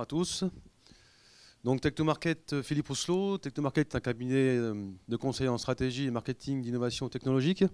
à tous. Donc Technomarket, euh, Philippe Rousselot. Technomarket est un cabinet euh, de conseil en stratégie et marketing d'innovation technologique.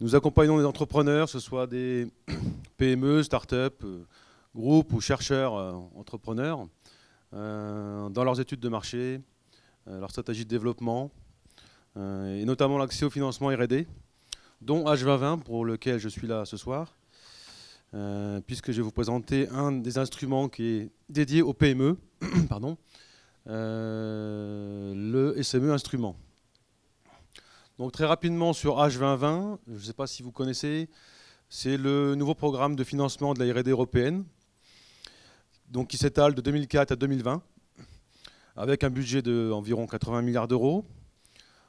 Nous accompagnons les entrepreneurs, que ce soit des PME, start-up, euh, groupes ou chercheurs entrepreneurs, dans leurs études de marché, leur stratégie de développement, et notamment l'accès au financement R&D, dont H2020 pour lequel je suis là ce soir. Euh, puisque je vais vous présenter un des instruments qui est dédié au PME, pardon, euh, le SME instrument. Donc très rapidement sur H2020, je ne sais pas si vous connaissez, c'est le nouveau programme de financement de la R&D européenne, donc qui s'étale de 2004 à 2020, avec un budget d'environ 80 milliards d'euros.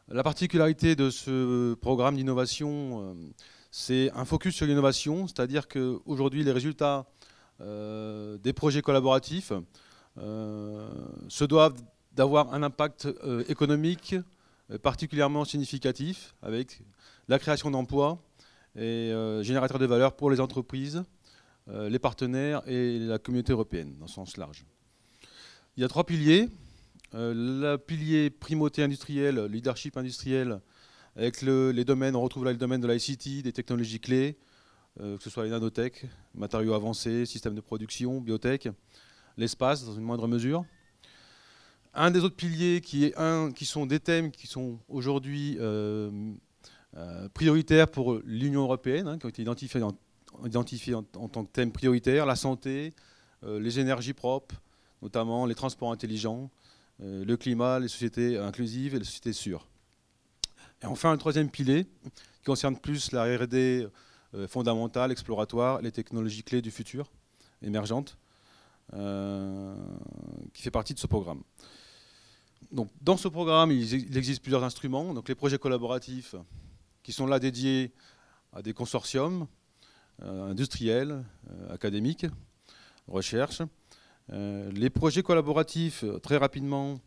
La particularité de ce programme d'innovation, euh, c'est un focus sur l'innovation, c'est-à-dire qu'aujourd'hui, les résultats euh, des projets collaboratifs euh, se doivent d'avoir un impact euh, économique particulièrement significatif, avec la création d'emplois et générateur de valeur pour les entreprises, les partenaires et la communauté européenne, dans le sens large. Il y a trois piliers. le pilier primauté industrielle, leadership industriel, avec les domaines, on retrouve là le domaine de l'ICT, des technologies clés, euh, que ce soit les nanotech, matériaux avancés, systèmes de production, biotech, l'espace dans une moindre mesure. Un des autres piliers qui, sont des thèmes qui sont aujourd'hui euh, euh, prioritaires pour l'Union européenne, hein, qui ont été identifiés en, tant que thème prioritaire, la santé, les énergies propres, notamment les transports intelligents, le climat, les sociétés inclusives et les sociétés sûres. Et enfin, un troisième pilier qui concerne plus la R&D euh, fondamentale, exploratoire, les technologies clés du futur, émergentes, euh, qui fait partie de ce programme. Donc, dans ce programme, il existe plusieurs instruments. Donc, les projets collaboratifs qui sont là dédiés à des consortiums euh, industriels, académiques, recherche. les projets collaboratifs, très rapidement,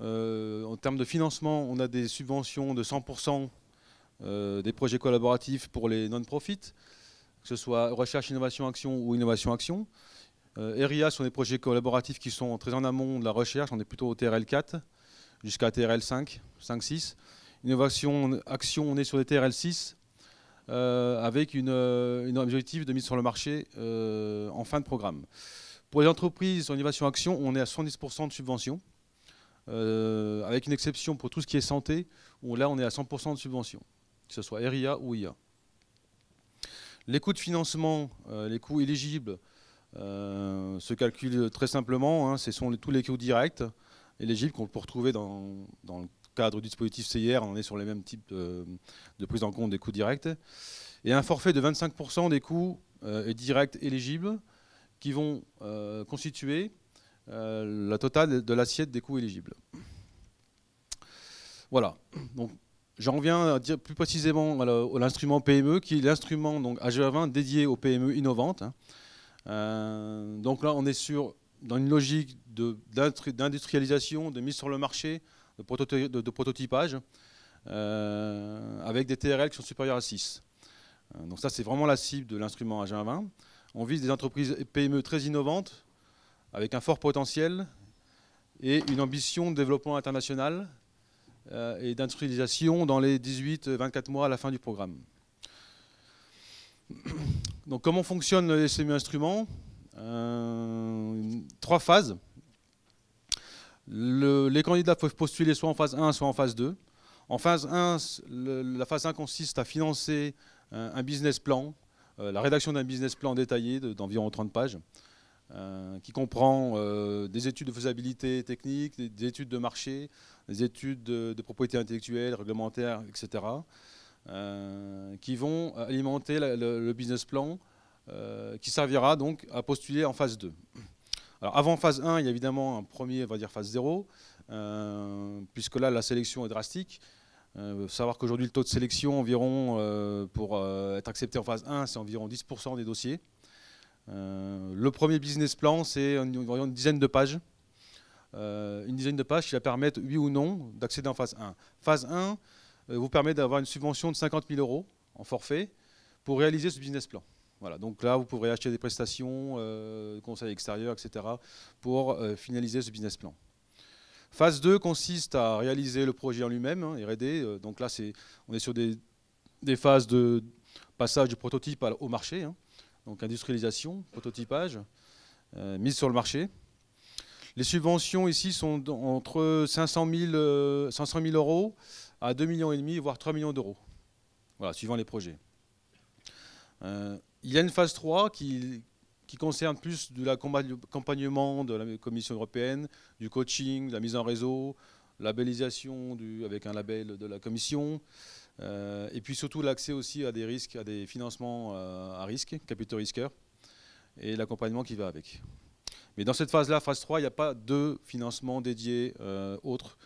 euh, en termes de financement, on a des subventions de 100% euh, des projets collaboratifs pour les non-profits, que ce soit recherche, innovation, action ou innovation, action. Euh, ERIA sont des projets collaboratifs qui sont très en amont de la recherche, on est plutôt au TRL 4 jusqu'à TRL 5, 5, 6. Innovation, action, on est sur des TRL 6 avec une, une, objectif de mise sur le marché en fin de programme. Pour les entreprises en innovation action, on est à 70% de subventions. Euh, avec une exception pour tout ce qui est santé, où là on est à 100% de subvention, que ce soit RIA ou IA. Les coûts de financement, euh, les coûts éligibles, euh, se calculent très simplement. Hein, ce sont tous les coûts directs éligibles qu'on peut retrouver dans, le cadre du dispositif CIR. On est sur les mêmes types de, prise en compte des coûts directs. Et un forfait de 25% des coûts directs éligibles qui vont constituer la totale de l'assiette des coûts éligibles. Voilà. Donc, J'en reviens dire plus précisément à l'instrument PME, qui est l'instrument donc AGA20 dédié aux PME innovantes. Hein. Euh, donc là, on est sur dans une logique d'industrialisation, de, mise sur le marché, de, prototypage, euh, avec des TRL qui sont supérieurs à 6. donc ça, c'est vraiment la cible de l'instrument AG20. On vise des entreprises PME très innovantes, avec un fort potentiel et une ambition de développement international euh, et d'industrialisation dans les 18-24 mois à la fin du programme. Donc comment fonctionne le SMU instrument euh, Trois phases. les candidats peuvent postuler soit en phase 1, soit en phase 2. En phase 1, la phase 1 consiste à financer un, business plan, euh, la rédaction d'un business plan détaillé d'environ 30 pages, euh, qui comprend euh, des études de faisabilité technique, des, études de marché, des études de, propriété intellectuelle, réglementaire, etc., euh, qui vont alimenter le, business plan qui servira donc à postuler en phase 2. Alors avant phase 1, il y a évidemment un premier, on va dire phase 0, puisque là la sélection est drastique. Faut savoir qu'aujourd'hui le taux de sélection environ pour être accepté en phase 1, c'est environ 10% des dossiers. Euh, le premier business plan, c'est une, dizaine de pages. Euh, une dizaine de pages qui va permettre, oui ou non, d'accéder en phase 1. Phase 1 euh, vous permet d'avoir une subvention de 50 000 euros en forfait pour réaliser ce business plan. Voilà, donc là, vous pourrez acheter des prestations, euh, conseils extérieurs, etc., pour finaliser ce business plan. Phase 2 consiste à réaliser le projet en lui-même, hein, R&D. Donc là, on est sur des, phases de passage du prototype au marché, hein. Donc industrialisation, prototypage, mise sur le marché. Les subventions ici sont entre 500 000, 500 000 euros à 2,5 millions, voire 3 millions d'euros, voilà, suivant les projets. Il y a une phase 3 qui, concerne plus de l'accompagnement de la Commission européenne, du coaching, de la mise en réseau, labellisation avec un label de la Commission, euh, et puis surtout l'accès aussi à des risques, à des financements euh, à risque, capitaux risqueurs, et l'accompagnement qui va avec. Mais dans cette phase-là, phase 3, il n'y a pas de financement dédié euh, autre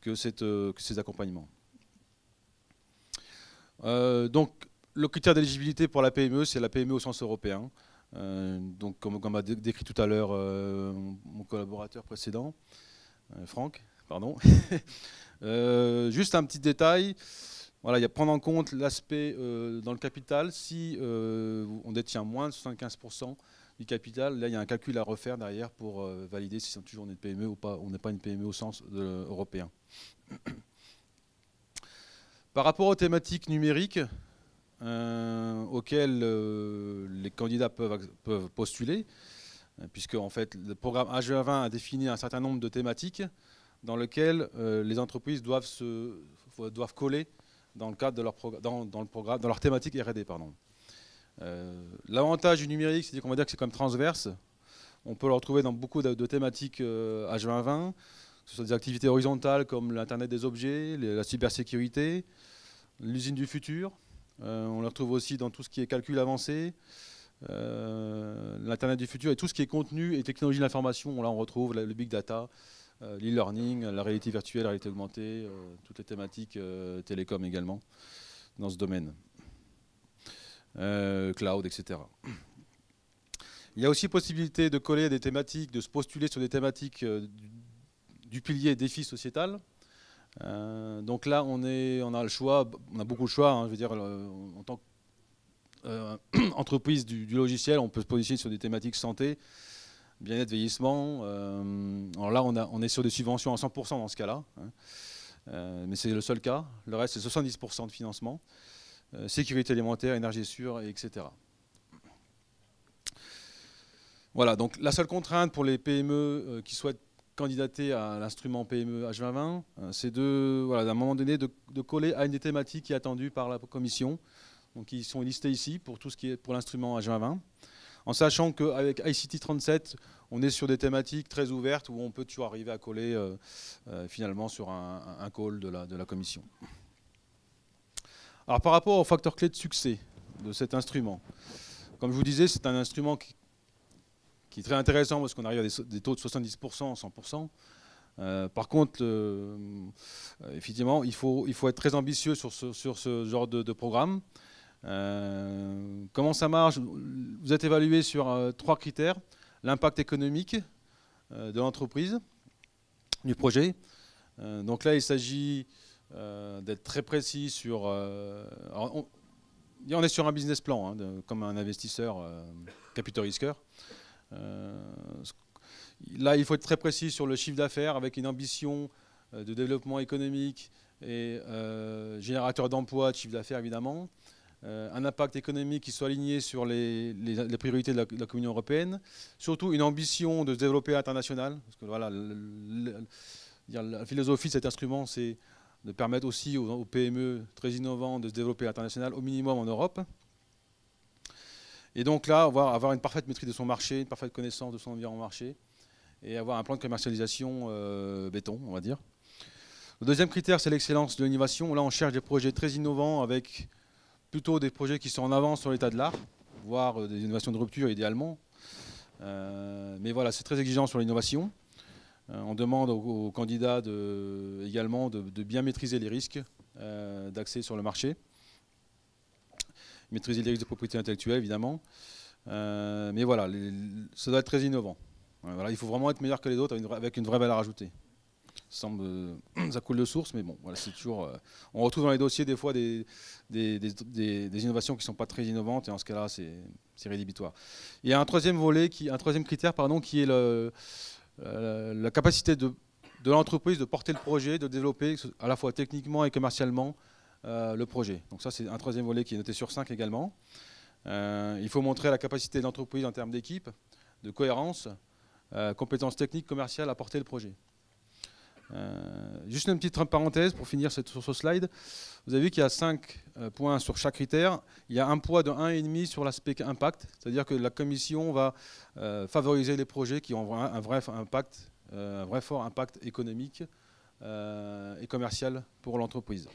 que, ces accompagnements. donc le critère d'éligibilité pour la PME, c'est la PME au sens européen. Euh, donc, comme, a décrit tout à l'heure euh, mon collaborateur précédent, euh, Franck, pardon. juste un petit détail. Voilà, il y a prendre en compte l'aspect dans le capital. Si on détient moins de 75% du capital, là, il y a un calcul à refaire derrière pour valider si c'est toujours une PME ou pas. On n'est pas une PME au sens européen. Par rapport aux thématiques numériques, euh, auxquels euh, les candidats peuvent, postuler, euh, puisque en fait, le programme AGE20 a défini un certain nombre de thématiques dans lesquelles les entreprises doivent, se, doivent coller dans le cadre de leur, dans, le programme, dans leur thématique R&D. L'avantage du numérique, c'est qu'on va dire que c'est comme transverse. On peut le retrouver dans beaucoup de, thématiques H2020, que ce soit des activités horizontales comme l'Internet des objets, la cybersécurité, l'usine du futur, euh, on le retrouve aussi dans tout ce qui est calcul avancé, euh, l'Internet du futur et tout ce qui est contenu et technologie de l'information. Là, on retrouve le big data, euh, l'e-learning, la réalité virtuelle, la réalité augmentée, toutes les thématiques télécom également dans ce domaine. cloud, etc. Il y a aussi possibilité de coller des thématiques, de se postuler sur des thématiques du pilier défi sociétal. Euh, donc là, on, est, on a le choix, on a beaucoup de choix. Hein, je veux dire, euh, en tant qu'entreprise euh, du, logiciel, on peut se positionner sur des thématiques santé, bien-être, vieillissement. alors là, on, est sur des subventions à 100% dans ce cas-là. Hein. mais c'est le seul cas. Le reste, c'est 70% de financement. sécurité alimentaire, énergie sûre, etc. Voilà, donc la seule contrainte pour les PME qui souhaitent candidater à l'instrument PME H2020, euh, c'est de, voilà, d'un moment donné, de, coller à une des thématiques qui est attendue par la commission. Donc, ils sont listés ici pour tout ce qui est pour l'instrument H2020. En sachant qu'avec ICT 37, on est sur des thématiques très ouvertes où on peut toujours arriver à coller euh, euh, finalement sur un, call de la, commission. Alors par rapport aux facteurs clés de succès de cet instrument, comme je vous disais, c'est un instrument qui, est très intéressant parce qu'on arrive à des, taux de 70%, 100%. Euh, par contre, effectivement, il faut, être très ambitieux sur ce genre de, programme. Euh, comment ça marche? Vous êtes évalué sur trois critères. L'impact économique de l'entreprise, du projet. donc là, il s'agit d'être très précis sur... on, est sur un business plan, hein, comme un investisseur capital risqueur. Euh, là, il faut être très précis sur le chiffre d'affaires avec une ambition euh, de développement économique et euh, générateur d'emplois, de chiffre d'affaires évidemment. Un impact économique qui soit aligné sur les, priorités de la, Communion européenne, surtout une ambition de se développer international, parce que voilà, la philosophie de cet instrument, c'est de permettre aussi aux, PME très innovants de se développer international, au minimum en Europe. Et donc là, avoir une parfaite maîtrise de son marché, une parfaite connaissance de son environnement marché, et avoir un plan de commercialisation euh, béton, on va dire. Le deuxième critère, c'est l'excellence de l'innovation. Là, on cherche des projets très innovants avec plutôt des projets qui sont en avance sur l'état de l'art, voire euh, des innovations de rupture idéalement. Euh, mais voilà, c'est très exigeant sur l'innovation. on demande aux, candidats également de, bien maîtriser les risques d'accès sur le marché maîtriser les risques de propriété intellectuelle, évidemment. Euh, mais voilà, ça doit être très innovant. Il faut vraiment être meilleur que les autres avec une vraie valeur ajoutée. Semble, ça coule de source, mais bon, voilà, c'est toujours. on retrouve dans les dossiers des fois des, innovations qui ne sont pas très innovantes, et en ce cas-là, c'est rédhibitoire. Il y a un troisième volet, qui, un troisième critère, pardon, qui est le, la capacité de, l'entreprise de porter le projet, de développer à la fois techniquement et commercialement le projet. Donc ça, c'est un troisième volet qui est noté sur 5 également. il faut montrer la capacité de l'entreprise en termes d'équipe, de cohérence, euh, compétences techniques, commerciales à porter le projet. Euh, juste une petite parenthèse pour finir sur ce slide. Vous avez vu qu'il y a 5 euh, points sur chaque critère. Il y a un poids de 1,5 sur l'aspect impact, c'est-à-dire que la commission va favoriser les projets qui ont un vrai impact, un vrai fort impact économique et commercial pour l'entreprise.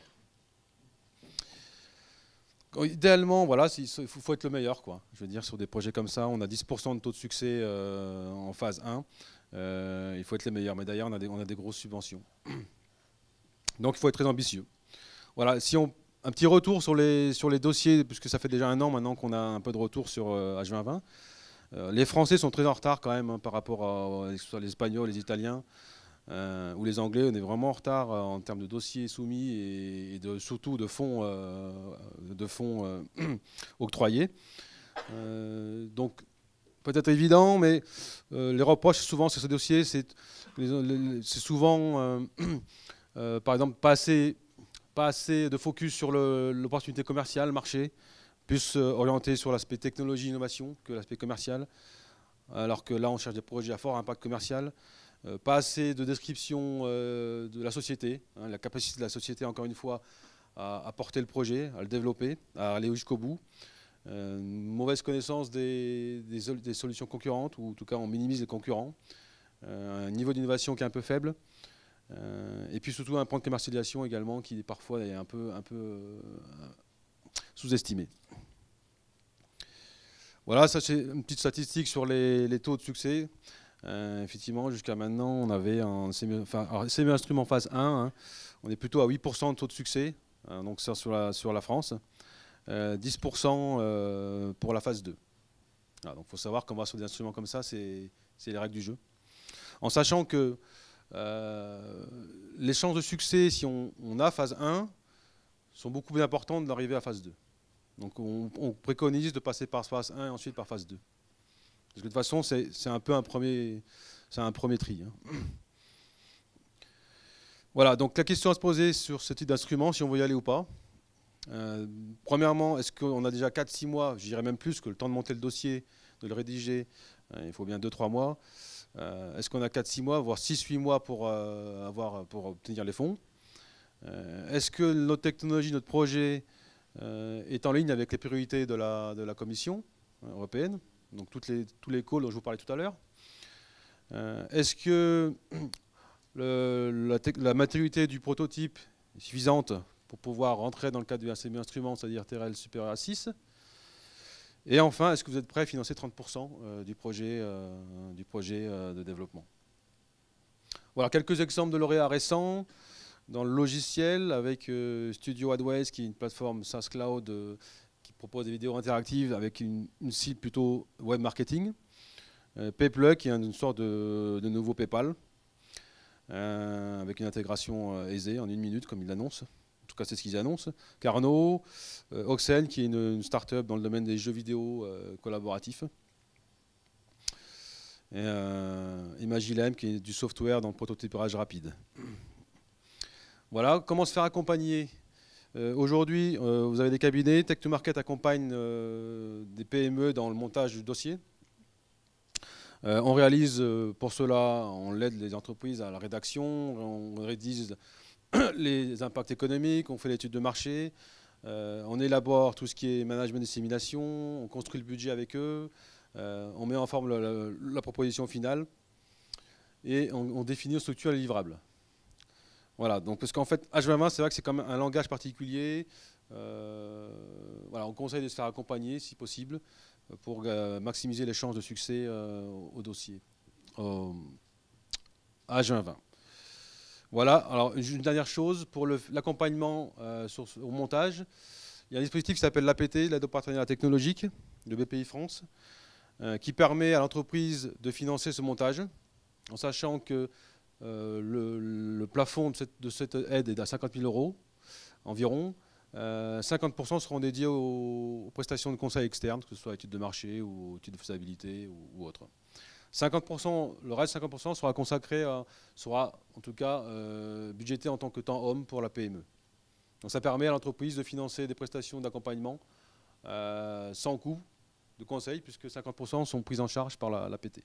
Idéalement, voilà, il faut, être le meilleur. Quoi. Je veux dire, sur des projets comme ça, on a 10% de taux de succès euh, en phase 1. Euh, il faut être le meilleur. Mais d'ailleurs, on, a des, grosses subventions. Donc, il faut être très ambitieux. Voilà, si on, un petit retour sur les, sur les dossiers, puisque ça fait déjà un an maintenant qu'on a un peu de retour sur H2020. Euh, les Français sont très en retard quand même hein, par rapport à, à les Espagnols, les Italiens. Euh, où les Anglais, on est vraiment en retard euh, en termes de dossiers soumis et, surtout de fonds, euh, de fonds octroyés. donc, peut-être évident, mais les reproches souvent sur ce dossier, c'est souvent, par exemple, pas assez, pas assez de focus sur l'opportunité commerciale, marché, plus orienté sur l'aspect technologie, innovation que l'aspect commercial. Alors que là, on cherche des projets à fort impact commercial. Euh, pas assez de description euh, de la société, hein, la capacité de la société, encore une fois, à, porter le projet, à le développer, à aller jusqu'au bout. Euh, mauvaise connaissance des, solutions concurrentes, ou en tout cas on minimise les concurrents. un niveau d'innovation qui est un peu faible. et puis surtout un point de commercialisation également qui parfois est peu, un peu sous-estimé. Voilà, ça c'est une petite statistique sur les taux de succès. Euh, effectivement, jusqu'à maintenant, on avait un semi-instrument phase 1, hein. on est plutôt à 8% de taux de succès, hein, donc ça sur la France, 10% euh, euh, pour la phase 2. donc il faut savoir qu'on va sur des instruments comme ça, c'est les règles du jeu. En sachant que les chances de succès, si on, a phase 1, sont beaucoup plus importantes d'arriver à phase 2. Donc on, on, préconise de passer par phase 1 et ensuite par phase 2. Parce que de toute façon, c'est un peu un premier, un premier tri. Hein. Voilà, donc la question à se poser sur ce type d'instrument, si on veut y aller ou pas. Euh, premièrement, est-ce qu'on a déjà 4-6 mois, je dirais même plus, que le temps de monter le dossier, de le rédiger, euh, il faut bien 2-3 mois. Euh, est-ce qu'on a 4-6 mois, voire 6-8 mois pour, avoir, pour obtenir les fonds? Est-ce que notre technologie, notre projet est en ligne avec les priorités de la, la Commission européenne? Donc les, tous les calls dont je vous parlais tout à l'heure. Est-ce que la, maturité du prototype est suffisante pour pouvoir rentrer dans le cadre du semi-instrument, c'est-à-dire TRL supérieur à 6 Et enfin, est-ce que vous êtes prêt à financer 30% euh, du projet, euh, du projet de développement? Voilà quelques exemples de lauréats récents dans le logiciel avec Studio AdWays qui est une plateforme SaaS Cloud propose des vidéos interactives avec une, cible plutôt web marketing. Euh, PayPlug, qui est une sorte de, nouveau PayPal, euh, avec une intégration euh, aisée en une minute, comme ils l'annoncent. Tout cas, c'est ce qu'ils annoncent. Carnot, Oxen, qui est une, start-up dans le domaine des jeux vidéo collaboratifs. Et Imagilem, qui est du software dans le prototypage rapide. Voilà, comment se faire accompagner euh, aujourd'hui, euh, vous avez des cabinets. Tech2Market accompagne euh, des PME dans le montage du dossier. on réalise pour cela, on aide les entreprises à la rédaction, on rédige les impacts économiques, on fait l'étude de marché, on élabore tout ce qui est management dissémination, on construit le budget avec eux, on met en forme la, proposition finale et on, on définit une structure livrable. Voilà, donc parce qu'en fait, H2020, c'est vrai que c'est quand même un langage particulier. Euh, voilà, on conseille de se faire accompagner si possible pour euh, maximiser les chances de succès euh, au dossier. H2020. Voilà, alors une dernière chose, pour l'accompagnement au montage, il y a un dispositif qui s'appelle l'APT, l'aide au partenariat technologique de BPI France, qui permet à l'entreprise de financer ce montage, en sachant que le, plafond de cette, aide est à 50 000 euros environ. 50% seront dédiés aux, prestations de conseil externes, que ce soit études de marché ou études de faisabilité ou, ou autre. 50%, le reste 50% sera consacré, sera en tout cas budgété en tant que temps homme pour la PME. Donc ça permet à l'entreprise de financer des prestations d'accompagnement euh, sans coût de conseil, puisque 50% sont pris en charge par l'APT.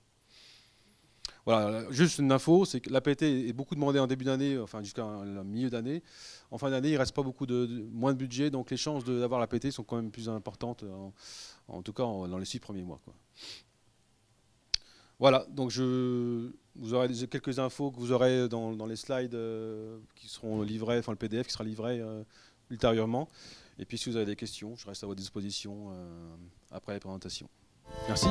Voilà, juste une info, c'est que l'APT est beaucoup demandé en début d'année, enfin jusqu'à le milieu d'année. En fin d'année, il ne reste pas beaucoup de, moins de budget, donc les chances d'avoir l'APT sont quand même plus importantes, en, tout cas dans les six premiers mois. Voilà, donc je, vous aurez quelques infos que vous aurez dans, les slides euh, qui seront livrés, enfin le PDF qui sera livré euh, ultérieurement. Et puis si vous avez des questions, je reste à votre disposition euh, après la présentation. Merci.